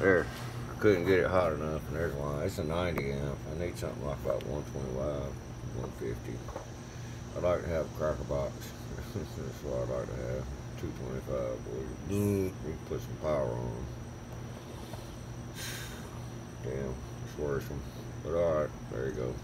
There. I couldn't get it hot enough, and there's why. It's a 90 amp. I need something like about 125, 150. I'd like to have a cracker box. That's what I'd like to have. 225, boy. Mm. We can put some power on. Damn, it's worrisome. But alright, there you go.